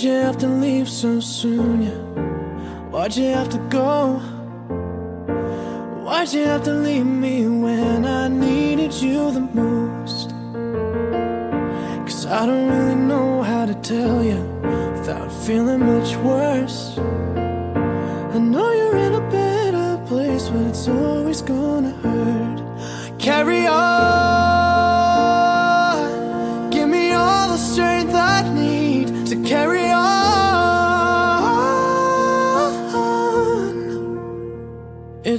Why'd you have to leave so soon? Yeah? Why'd you have to go? Why'd you have to leave me when I needed you the most? Cause I don't really know how to tell you without feeling much worse. I know you're in a better place, but it's always gonna hurt. Carry on,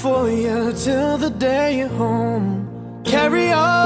For you till the day you're home. Carry on.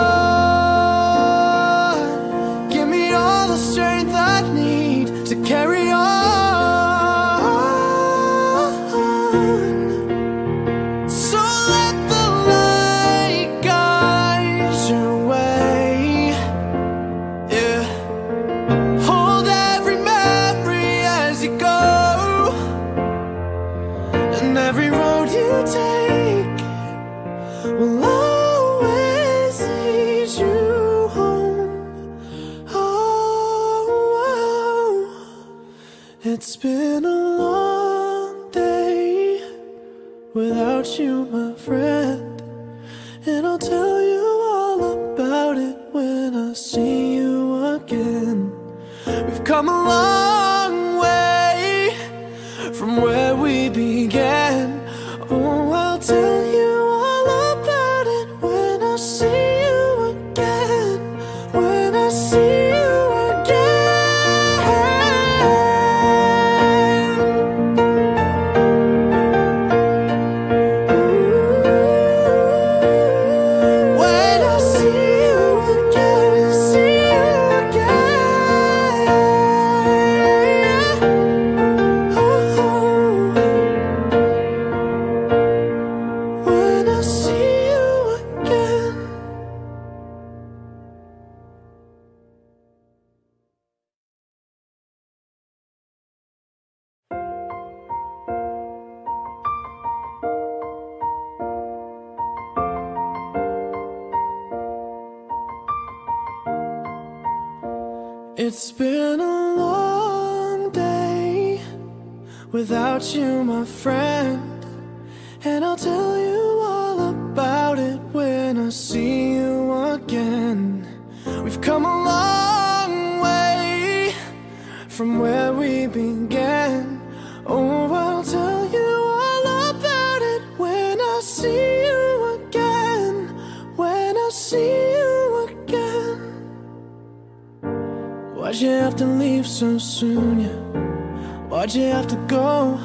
Why'd you have to leave so soon? Yeah? Why'd you have to go?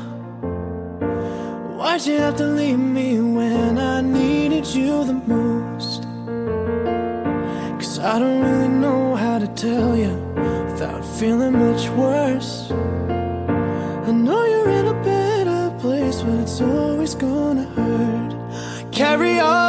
Why'd you have to leave me when I needed you the most? Cause I don't really know how to tell you without feeling much worse. I know you're in a better place, but it's always gonna hurt. Carry on.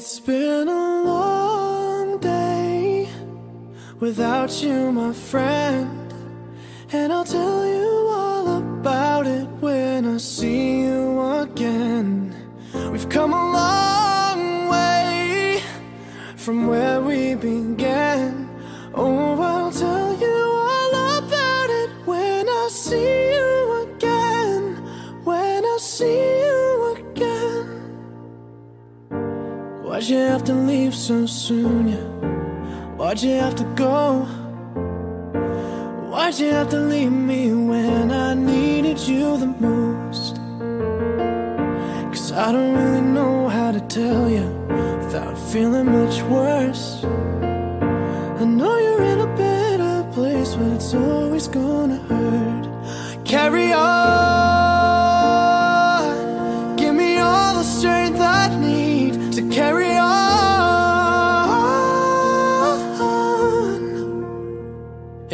It's been a long day without you, my friend. And I'll tell you Why'd you have to leave so soon? Yeah? Why'd you have to go? Why'd you have to leave me when I needed you the most? Cause I don't really know how to tell you without feeling much worse. I know you're in a better place, but it's always gonna hurt. Carry on. Give me all the strength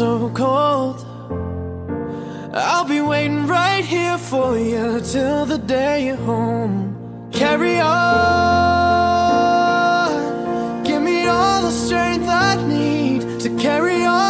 So cold. I'll be waiting right here for you till the day you're home. Carry on. Give me all the strength I need to carry on.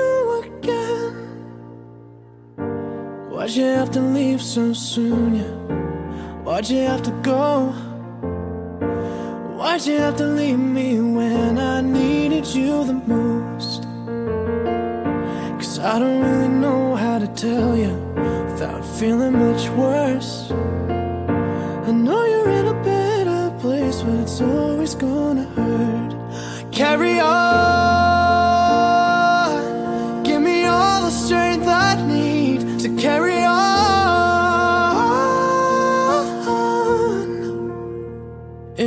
Why'd you have to leave so soon? Yeah? Why'd you have to go? Why'd you have to leave me when I needed you the most? Cause I don't really know how to tell you without feeling much worse. I know you're in a better place, but it's always gonna hurt. Carry on,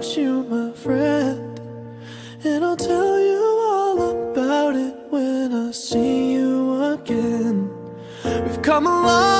You, my friend. And I'll tell you all about it when I see you again. We've come a long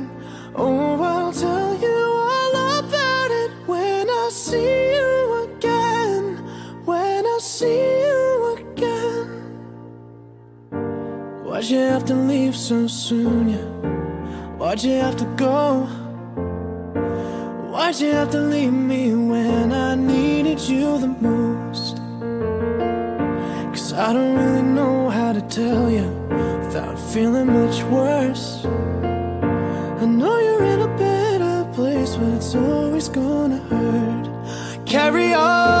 Why'd you have to leave so soon? Yeah? Why'd you have to go? Why'd you have to leave me when I needed you the most? Cause I don't really know how to tell you without feeling much worse. I know you're in a better place, but it's always gonna hurt. Carry on,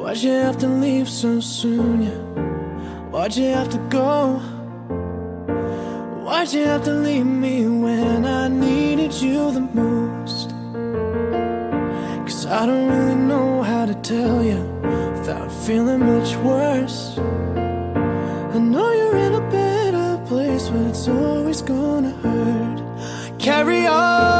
Why'd you have to leave so soon, yeah? Why'd you have to go? Why'd you have to leave me when I needed you the most? Cause I don't really know how to tell you Without feeling much worse I know you're in a better place But it's always gonna hurt Carry on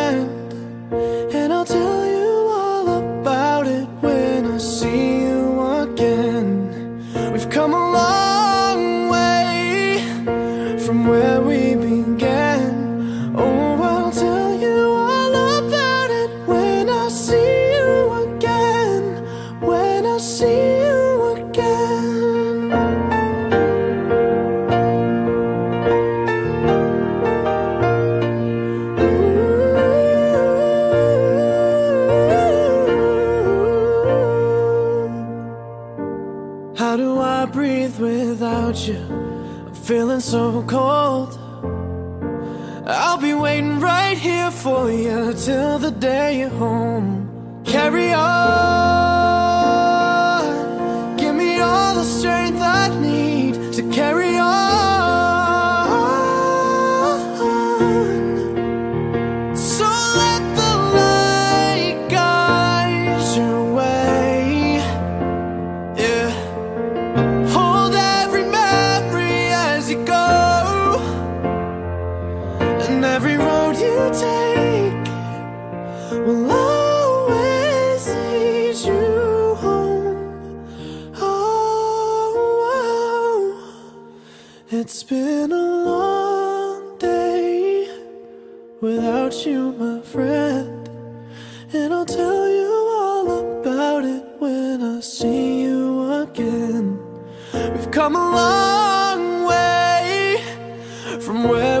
my friend. And I'll tell you all about it when I see you again. We've come a long way from where.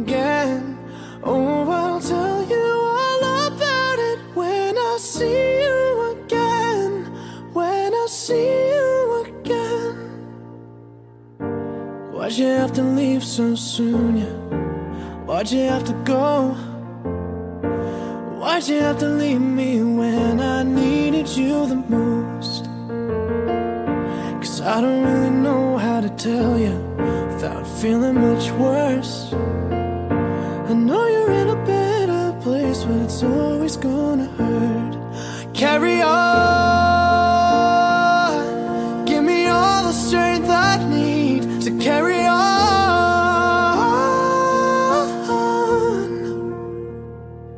Why'd you have to leave so soon? Yeah. Why'd you have to go? Why'd you have to leave me when I needed you the most? Cause I don't really know how to tell you without feeling much worse. I know you're in a better place, but it's always gonna hurt. Carry on,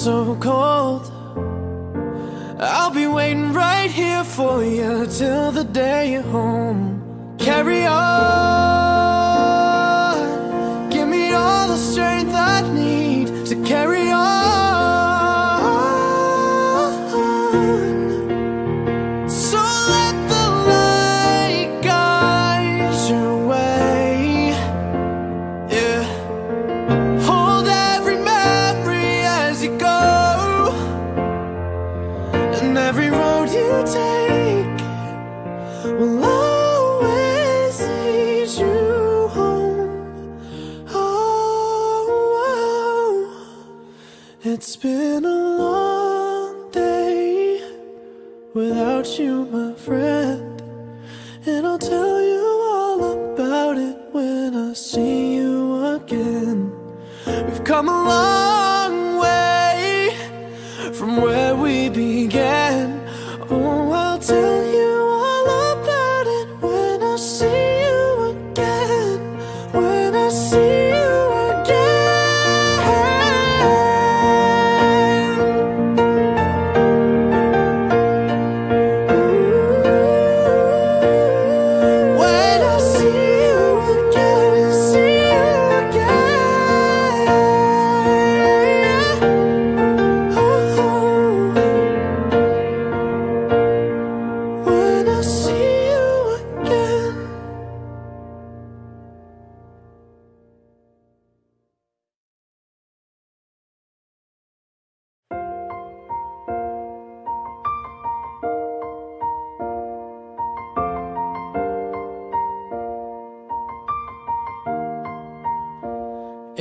So cold. I'll be waiting right here for you till the day you're home. Carry on.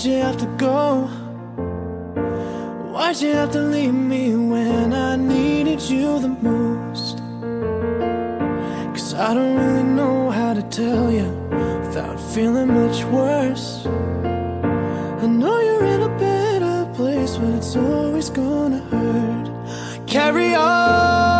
Why'd you have to go? Why'd you have to leave me when I needed you the most? Cause I don't really know how to tell you without feeling much worse. I know you're in a better place, but it's always gonna hurt. Carry on.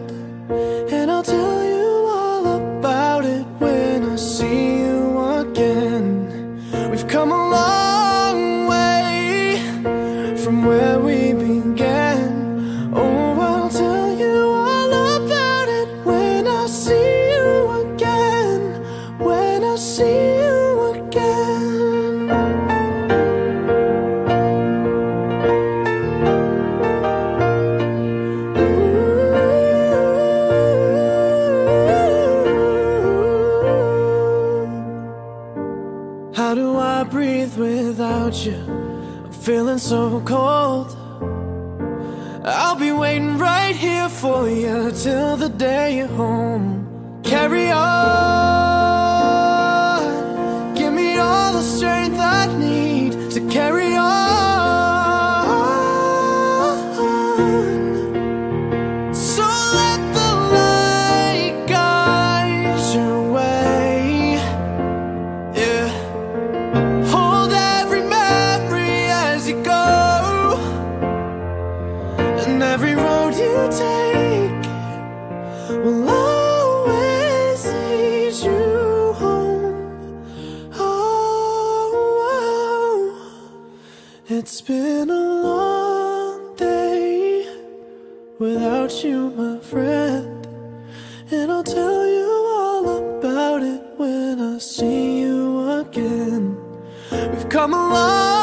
Feeling so cold. I'll be waiting right here for you till the day you're home. Come a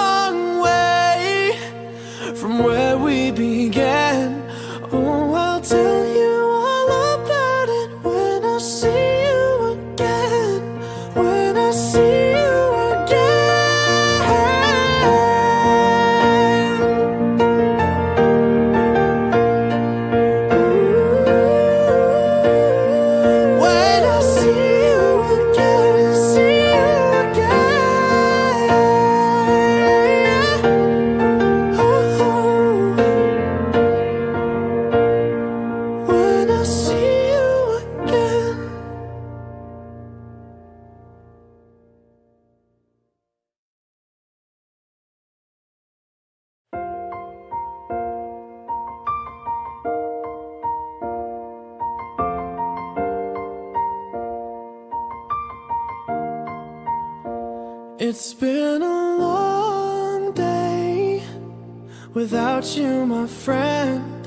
without you, my friend.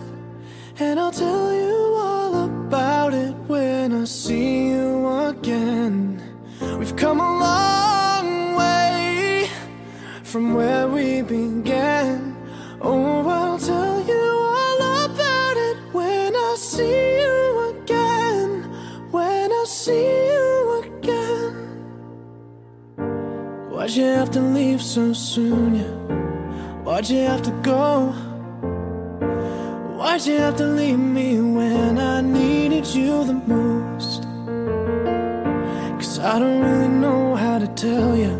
And I'll tell you all about it when I see you again. We've come a long way from where we began. Oh, I'll tell you all about it when I see you again. When I see you again. Why'd you have to leave so soon? Yeah? Why'd you have to go? Why'd you have to leave me when I needed you the most? Cause I don't really know how to tell you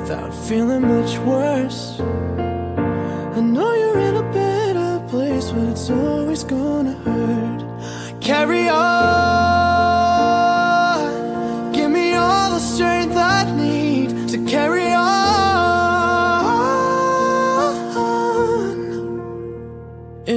without feeling much worse. I know you're in a better place, but it's always gonna hurt. Carry on.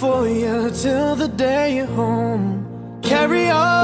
For you till the day you're home. Carry on.